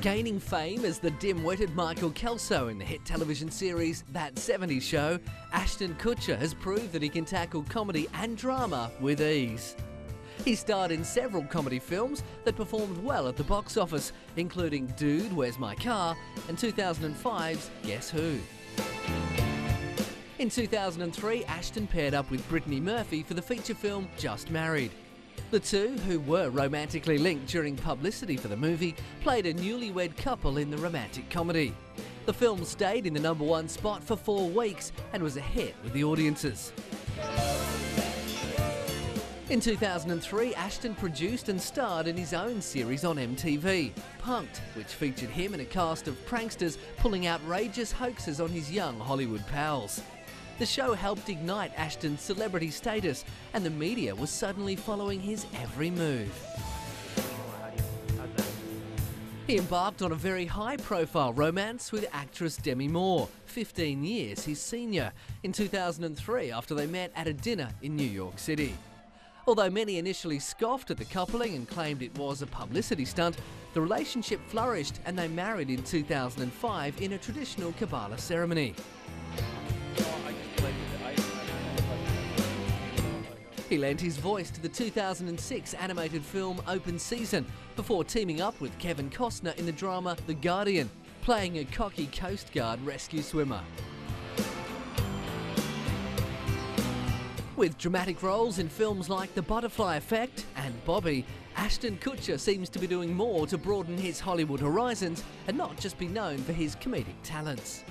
Gaining fame as the dim-witted Michael Kelso in the hit television series That 70s Show, Ashton Kutcher has proved that he can tackle comedy and drama with ease. He starred in several comedy films that performed well at the box office, including Dude, Where's My Car and 2005's Guess Who. In 2003, Ashton paired up with Brittany Murphy for the feature film Just Married. The two, who were romantically linked during publicity for the movie, played a newlywed couple in the romantic comedy. The film stayed in the number one spot for four weeks and was a hit with the audiences. In 2003, Ashton produced and starred in his own series on MTV, Punk'd, which featured him and a cast of pranksters pulling outrageous hoaxes on his young Hollywood pals. The show helped ignite Ashton's celebrity status, and the media was suddenly following his every move. He embarked on a very high profile romance with actress Demi Moore, 15 years his senior, in 2003 after they met at a dinner in New York City. Although many initially scoffed at the coupling and claimed it was a publicity stunt, the relationship flourished and they married in 2005 in a traditional Kabbalah ceremony. He lent his voice to the 2006 animated film Open Season before teaming up with Kevin Costner in the drama The Guardian, playing a cocky Coast Guard rescue swimmer. With dramatic roles in films like The Butterfly Effect and Bobby, Ashton Kutcher seems to be doing more to broaden his Hollywood horizons and not just be known for his comedic talents.